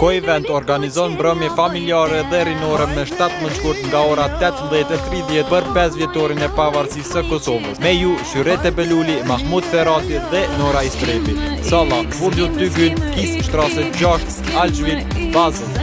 Ko event organizon mbrëmje familjare dhe rinore me 7 mënçkurt nga ora 18.30 për 5 vjetorin e pavarësisë së Kosovës. Me ju, Shyrete Beluli, Mahmud Ferati dhe Nora Isprepi. Sala, Vurdjo 2 gynë, Kis Shtrase 6, Alqvik, Bazën.